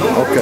Ok.